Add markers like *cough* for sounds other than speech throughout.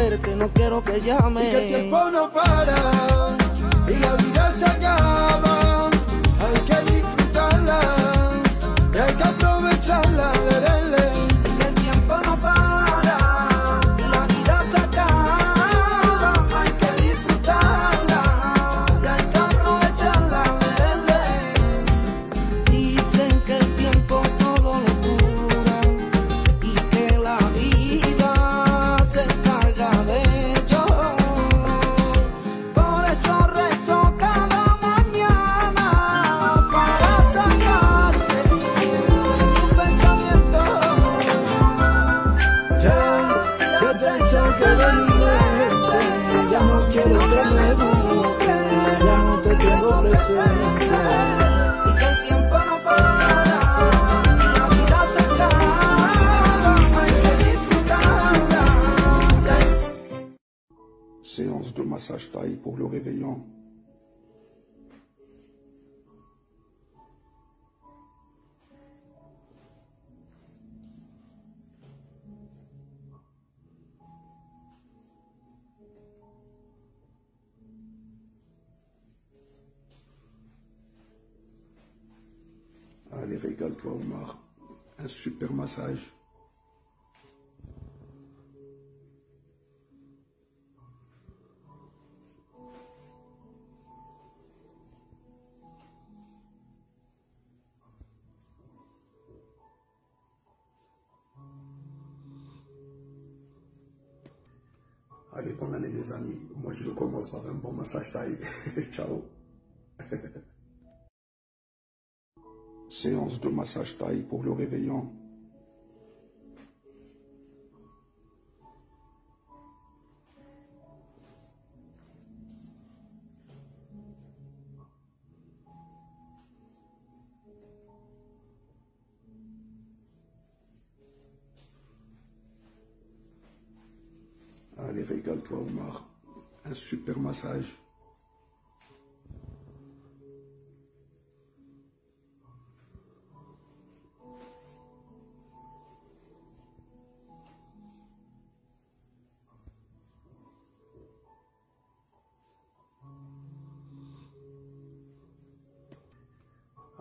verte, no quiero que llame. Y el tiempo no para y la vida se acaba. Hay que disfrutarla y hay que aprovecharla. Pour le réveillon. Allez, régale-toi, Omar. Un super massage. Allez, bonne année les amis. Moi je commence par un bon massage taille. *laughs* Ciao. *laughs* Séance de massage taille pour le réveillon. Régale-toi, Omar. Un super massage.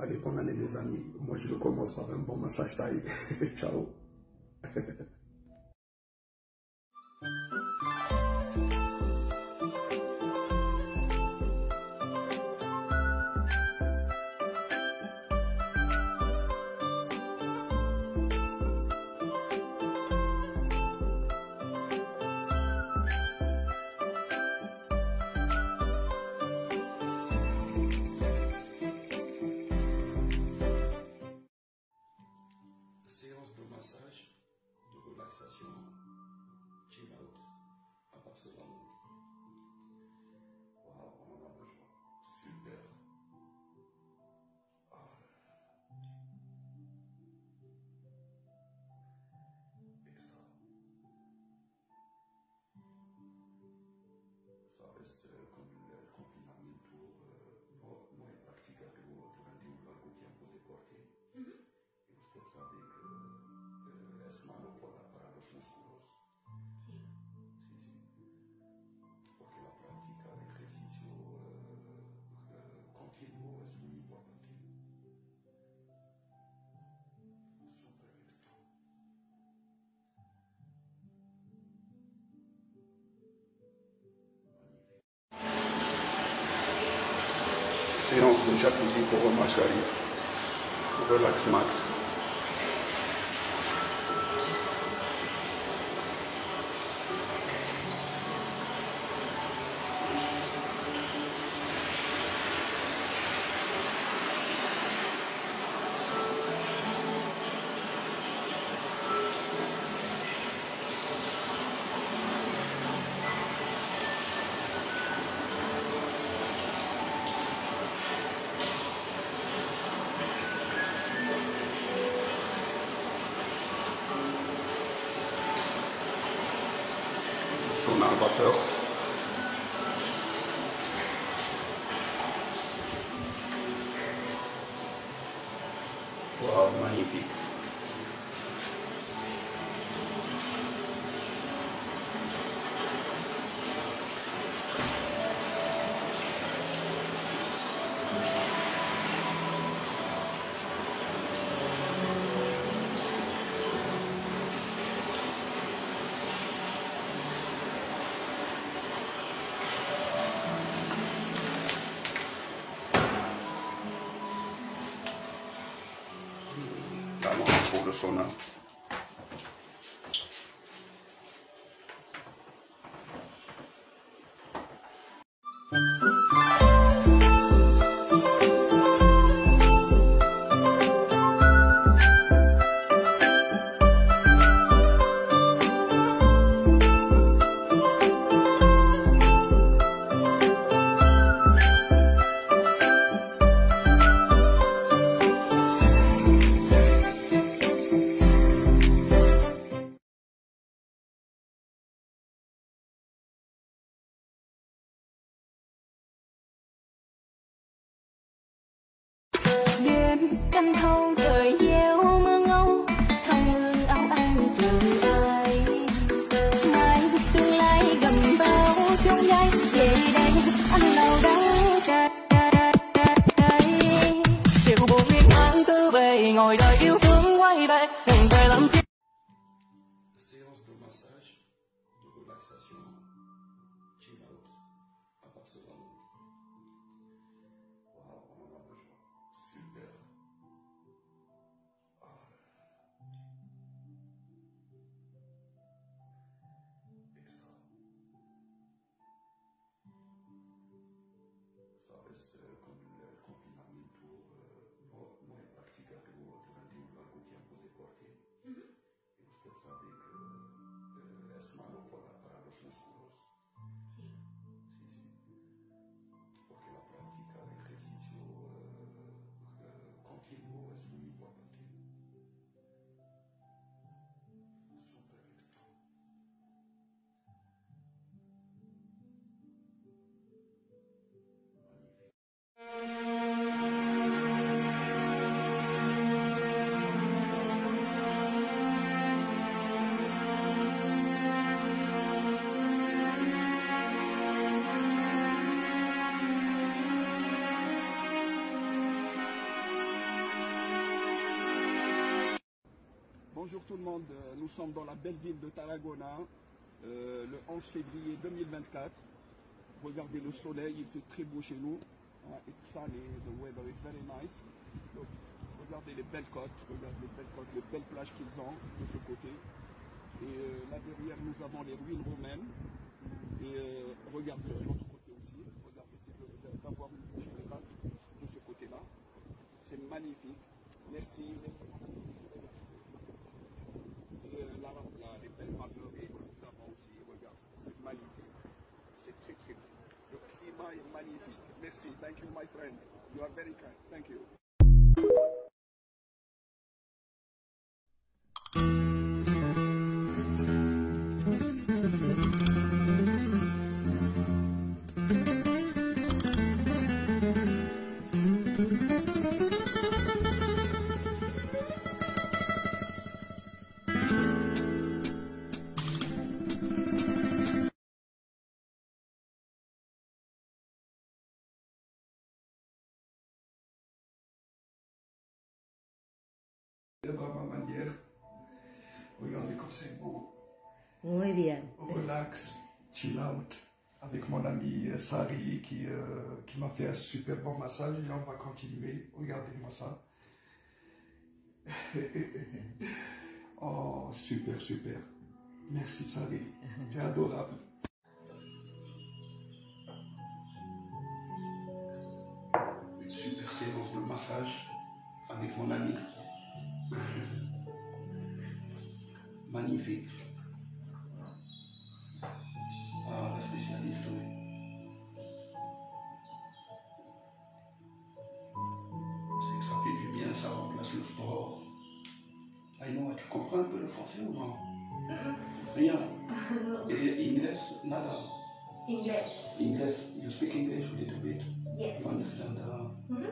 Allez, bonne année les amis. Moi je commence par un bon massage taille. *laughs* Ciao. *laughs* Séance de massage, de relaxation, chill out à Barcelone. Waouh, on en a besoin. Super. Ah. Extra. Ça reste eh, con Séance de jacuzzi pour Omar Sharif. Relax Max. amount of uphill. estamos por zona. thăm thâu trời tout le monde, Euh, nous sommes dans la belle ville de Tarragona, euh, le 11 février 2024. Regardez le soleil, il fait très beau chez nous. It's sunny, the weather is very nice. Regardez les belles côtes, regardez les belles côtes, les belles plages qu'ils ont de ce côté. Et euh, là derrière, nous avons les ruines romaines. Et regardez de l'autre côté aussi. Regardez, c'est d'avoir une générale de ce côté-là. C'est magnifique. Merci. Thank you, my friend. You are very kind. Thank you. À ma manière. Regardez comme c'est beau. Muy bien. relax, chill out avec mon ami euh, Sari qui, euh, qui m'a fait un super bon massage et on va continuer. Regardez-moi ça. *laughs* oh, super, super. Merci Sari. T'es adorable. Une super séance de massage avec mon ami. Magnifique. Ah, la spécialiste, oui. C'est que ça fait du bien, ça remplace le sport. Aïnoa, tu comprends un peu le français ou non? Rien. *laughs* Et English, nada. English. English, you speak English a little bit. Yes. You understand? uh, Mhm. Wow,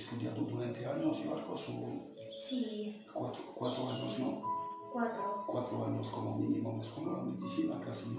estudiado durante años largos o Sí, cuatro, cuatro años, ¿no? Cuatro. cuatro años como mínimo, es como la medicina casi.